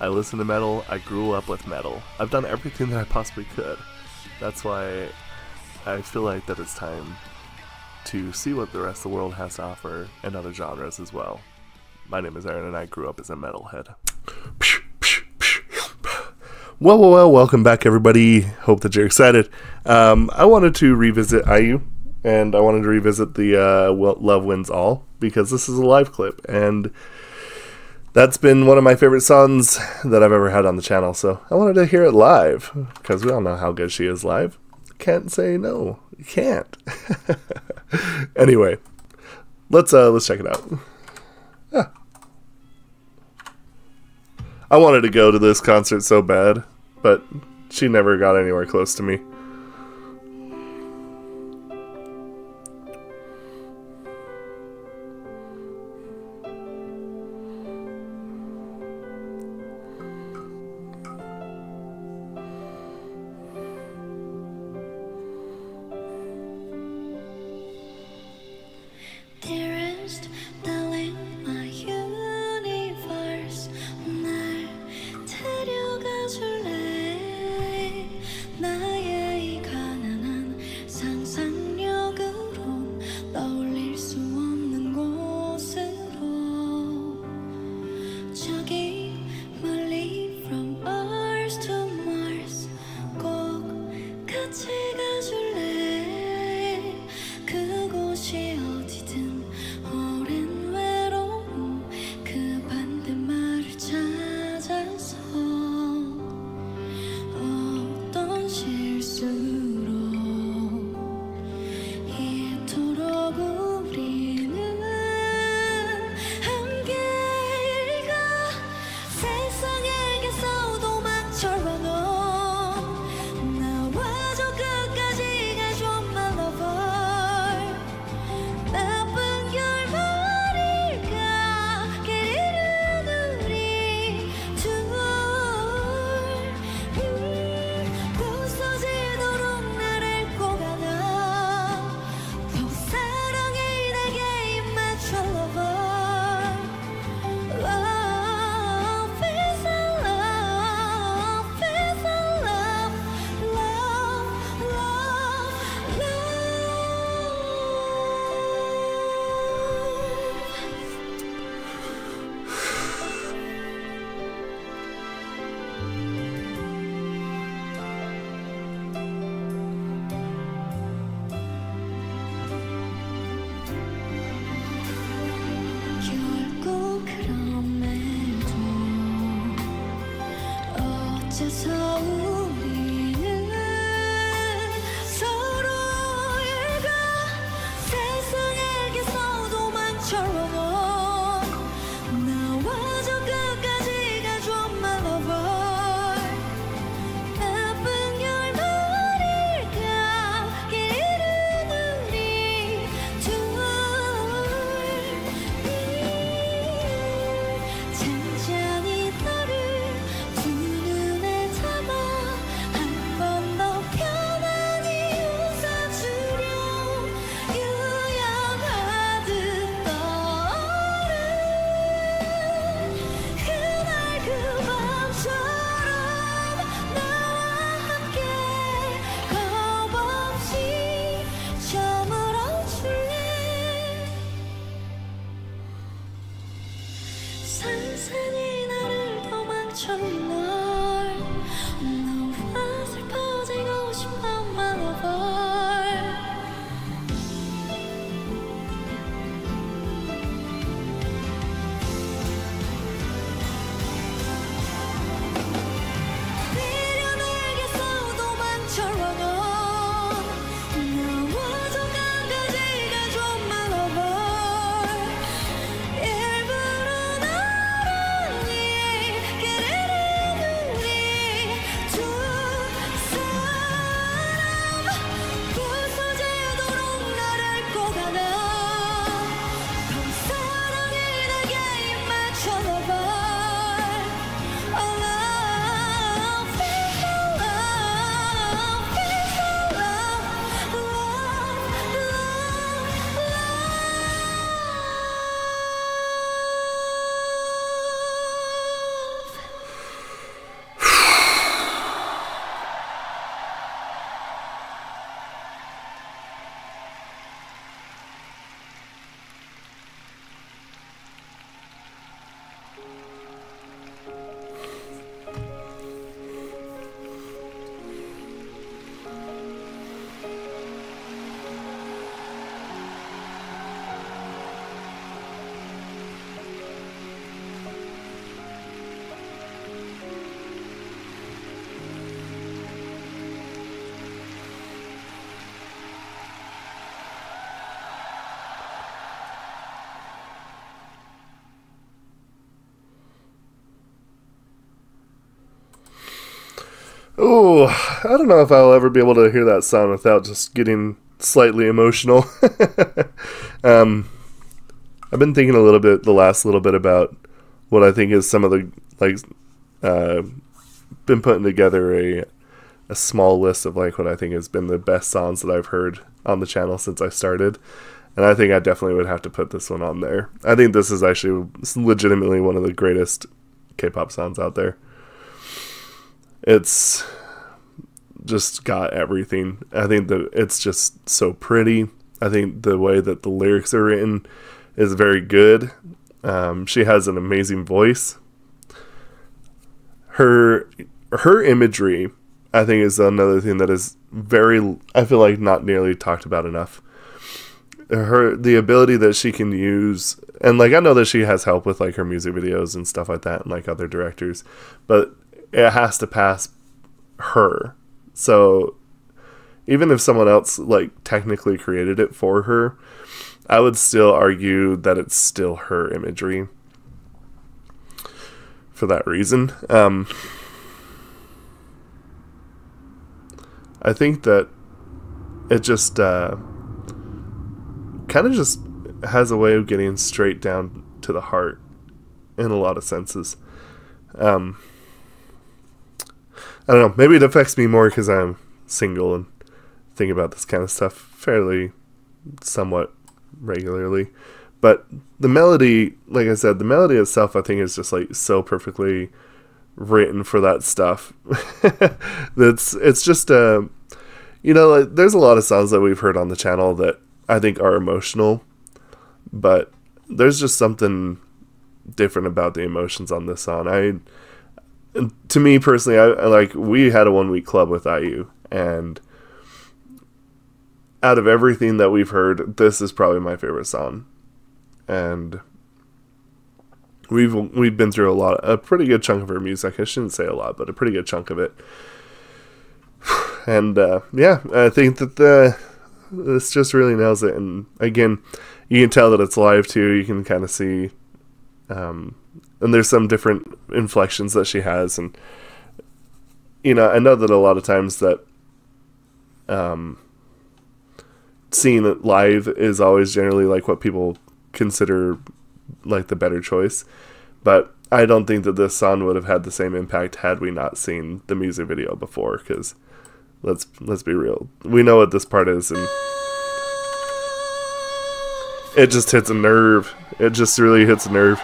I listen to metal. I grew up with metal. I've done everything that I possibly could. That's why I feel like that it's time to see what the rest of the world has to offer and other genres as well. My name is Aaron, and I grew up as a metalhead. Well, well, well, welcome back, everybody. Hope that you're excited. Um, I wanted to revisit IU, and I wanted to revisit the uh, Love Wins All because this is a live clip, and that's been one of my favorite songs that I've ever had on the channel. So I wanted to hear it live because we all know how good she is live. Can't say no. You can't. anyway, let's uh let's check it out. Yeah. I wanted to go to this concert so bad, but she never got anywhere close to me. 承诺 Oh, I don't know if I'll ever be able to hear that sound without just getting slightly emotional. um, I've been thinking a little bit the last little bit about what I think is some of the like uh, been putting together a a small list of like what I think has been the best songs that I've heard on the channel since I started. And I think I definitely would have to put this one on there. I think this is actually legitimately one of the greatest K-pop songs out there. It's just got everything. I think that it's just so pretty. I think the way that the lyrics are written is very good. Um, she has an amazing voice. Her her imagery, I think, is another thing that is very. I feel like not nearly talked about enough. Her the ability that she can use, and like I know that she has help with like her music videos and stuff like that, and like other directors, but it has to pass her. So even if someone else like technically created it for her, I would still argue that it's still her imagery for that reason. Um, I think that it just uh, kind of just has a way of getting straight down to the heart in a lot of senses. Um, I don't know. Maybe it affects me more because I'm single and think about this kind of stuff fairly, somewhat regularly. But the melody, like I said, the melody itself, I think, is just like so perfectly written for that stuff. That's it's just uh, you know, like, there's a lot of songs that we've heard on the channel that I think are emotional, but there's just something different about the emotions on this song. I to me personally, I, like we had a one week club with IU, and out of everything that we've heard, this is probably my favorite song, and we've we've been through a lot, a pretty good chunk of her music. I shouldn't say a lot, but a pretty good chunk of it. And uh, yeah, I think that the this just really nails it. And again, you can tell that it's live too. You can kind of see um, and there's some different inflections that she has. And you know i know that a lot of times that um seeing it live is always generally like what people consider like the better choice. But i don't think that this song would have had the same impact had we not seen the music video before because let's let's be real. We know what this part is and it just hits a nerve. It just really hits a nerve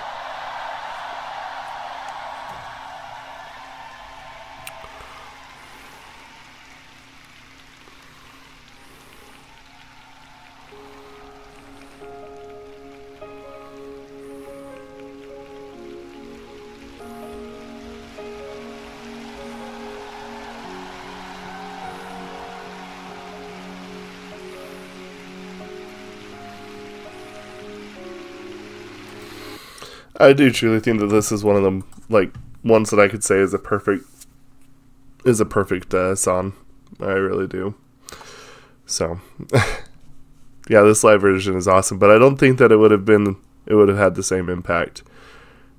I do truly think that this is one of them, like ones that I could say is a perfect, is a perfect uh, song. I really do. So, yeah, this live version is awesome, but I don't think that it would have been, it would have had the same impact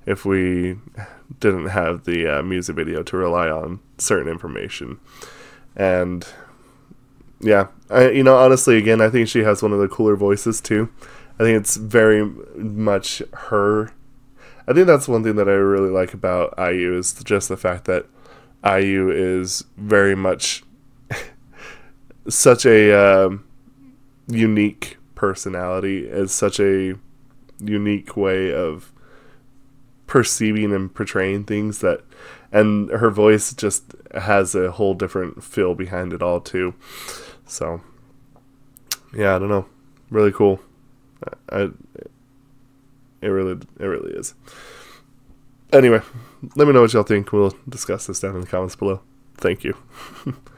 if we didn't have the uh, music video to rely on certain information. And yeah, I, you know, honestly, again, I think she has one of the cooler voices too. I think it's very much her I think that's one thing that I really like about IU is just the fact that IU is very much such a um, unique personality, is such a unique way of perceiving and portraying things that and her voice just has a whole different feel behind it all too. So yeah, I don't know. Really cool. I, I it really, it really is. Anyway, let me know what y'all think. We'll discuss this down in the comments below. Thank you.